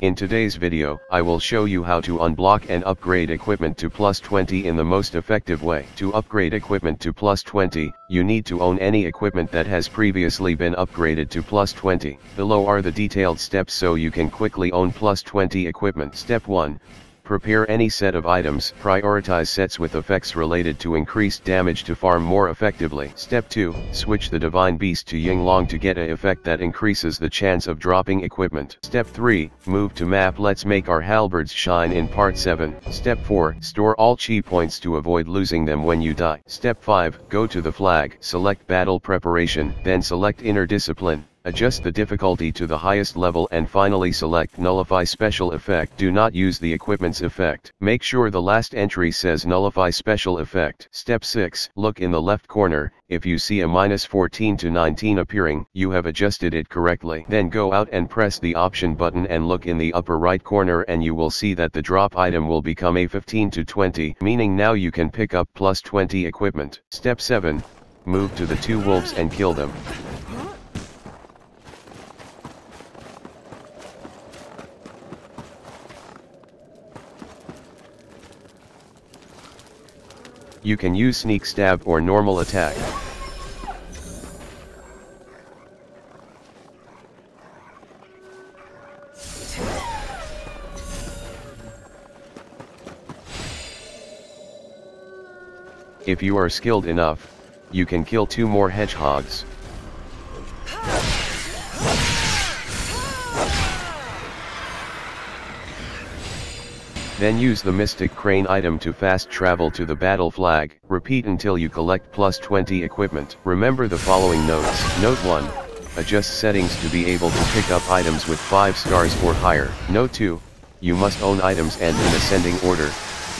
In today's video, I will show you how to unblock and upgrade equipment to plus 20 in the most effective way. To upgrade equipment to plus 20, you need to own any equipment that has previously been upgraded to plus 20. Below are the detailed steps so you can quickly own plus 20 equipment. Step 1. Prepare any set of items. Prioritize sets with effects related to increased damage to farm more effectively. Step 2. Switch the Divine Beast to Yinglong to get a effect that increases the chance of dropping equipment. Step 3. Move to map Let's make our halberds shine in part 7. Step 4. Store all chi points to avoid losing them when you die. Step 5. Go to the flag. Select battle preparation. Then select inner discipline. Adjust the difficulty to the highest level and finally select Nullify Special Effect. Do not use the equipment's effect. Make sure the last entry says Nullify Special Effect. Step 6. Look in the left corner, if you see a minus 14 to 19 appearing, you have adjusted it correctly. Then go out and press the option button and look in the upper right corner and you will see that the drop item will become a 15 to 20, meaning now you can pick up plus 20 equipment. Step 7. Move to the two wolves and kill them. You can use sneak stab or normal attack. If you are skilled enough, you can kill two more hedgehogs. Then use the Mystic Crane item to fast travel to the battle flag. Repeat until you collect plus 20 equipment. Remember the following notes. Note 1. Adjust settings to be able to pick up items with 5 stars or higher. Note 2. You must own items and in ascending order,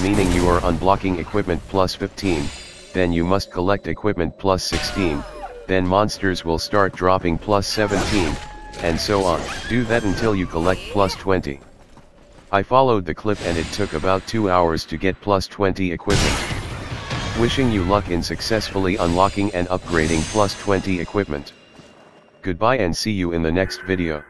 meaning you are unblocking equipment plus 15, then you must collect equipment plus 16, then monsters will start dropping plus 17, and so on. Do that until you collect plus 20. I followed the clip and it took about 2 hours to get plus 20 equipment. Wishing you luck in successfully unlocking and upgrading plus 20 equipment. Goodbye and see you in the next video.